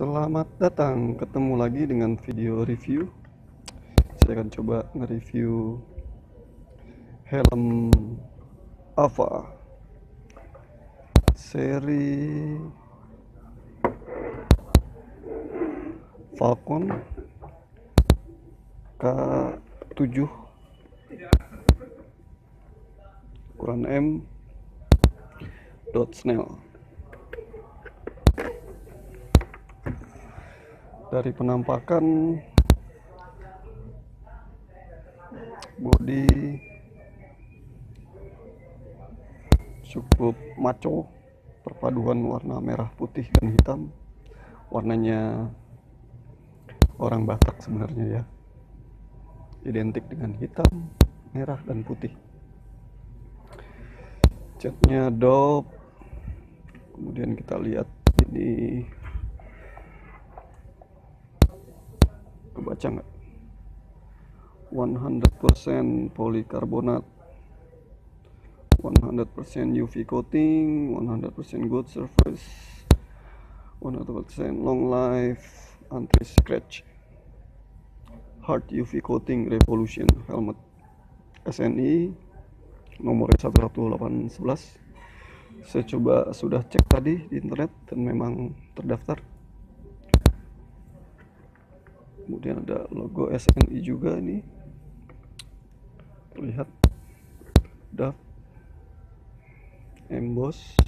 Selamat datang, ketemu lagi dengan video review. Saya akan coba nge-review helm Ava. Seri Falcon K7 ukuran M. Dot Snell dari penampakan body cukup maco perpaduan warna merah putih dan hitam. Warnanya orang Batak sebenarnya ya. Identik dengan hitam merah dan putih. Catnya dop. Kemudian kita lihat ini kebaca nggak? 100% polikarbonat. 100% UV coating 100% good surface 100% long life anti scratch. Hard UV coating revolution helmet. SNI nomornya 11811 saya coba sudah cek tadi di internet dan memang terdaftar kemudian ada logo SNI juga ini. Terlihat DAF. Emboss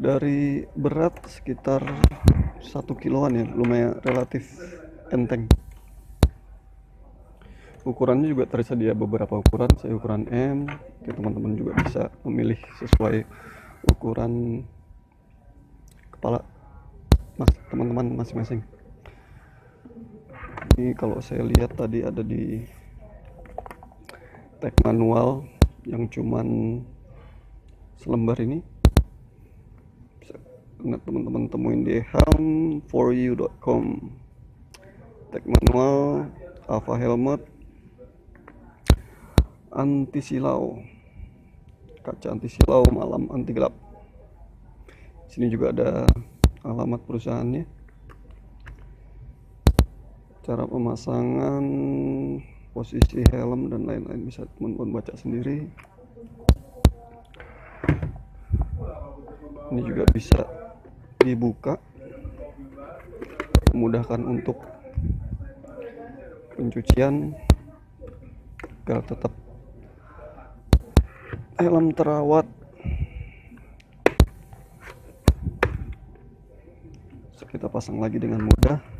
dari berat sekitar satu kiloan ya lumayan relatif enteng. Ukurannya juga tersedia beberapa ukuran saya ukuran M. Teman-teman juga bisa memilih sesuai ukuran kepala mas teman-teman masing-masing ini kalau saya lihat tadi ada di tag manual yang cuman selembar ini. Bisa teman-teman temuin di helm4u.com tag manual alpha helmet anti silau kaca anti silau malam anti gelap. Sini juga ada alamat perusahaannya cara pemasangan posisi helm dan lain-lain. Bisa teman-teman baca sendiri. Ini juga bisa dibuka. Memudahkan untuk pencucian. Agar tetap helm terawat. Kita pasang lagi dengan mudah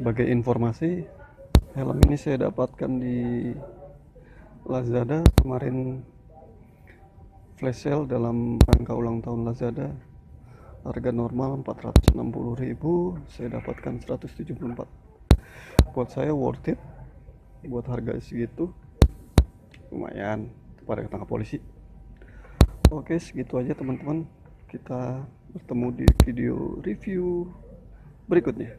sebagai informasi helm ini saya dapatkan di Lazada. Kemarin flash sale dalam rangka ulang tahun Lazada. Harga normal 460.000 saya dapatkan 174 buat saya worth it buat harga segitu lumayan pada ketangkap polisi. Oke segitu aja teman-teman. Kita bertemu di video review berikutnya.